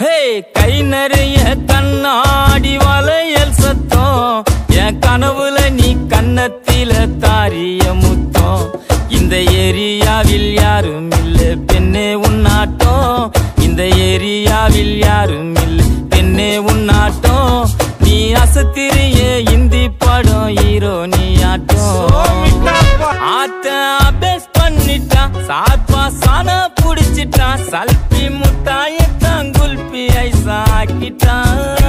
ஹே கை நிறைய கண்ணாடி வளையல் சத்தம். என் கனவுல நீ கன்னத்தில தாரிய முத்தம். இந்த ஏரியாவில் யாரும் இல்ல பெண்ணே உன்னாட்டம் இந்த ஏரியாவில் யாரும் இல்ல பெண்ணே உன்னாட்டம் நீ அசத்திரிய இந்தி படம் ஹீரோ நீ ஆட்டம். ஆத்த அபேஸ் பண்ணிட்டான் சாத்வா சானா புடிச்சிட்டான் சல்பி முட்டாயத்தான் guitar.